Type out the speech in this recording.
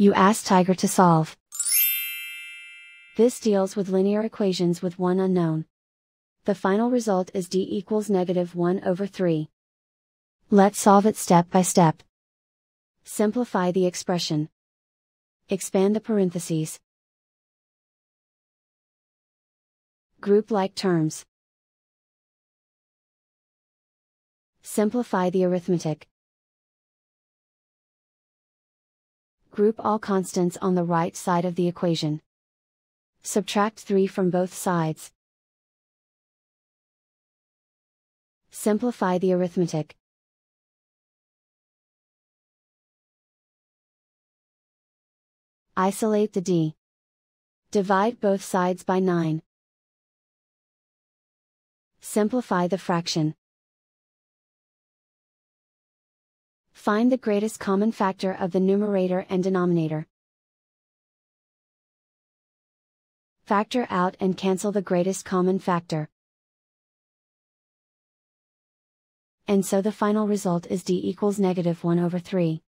You ask Tiger to solve. This deals with linear equations with one unknown. The final result is d equals negative 1 over 3. Let's solve it step by step. Simplify the expression. Expand the parentheses. Group like terms. Simplify the arithmetic. Group all constants on the right side of the equation. Subtract 3 from both sides. Simplify the arithmetic. Isolate the d. Divide both sides by 9. Simplify the fraction. Find the greatest common factor of the numerator and denominator. Factor out and cancel the greatest common factor. And so the final result is d equals negative 1 over 3.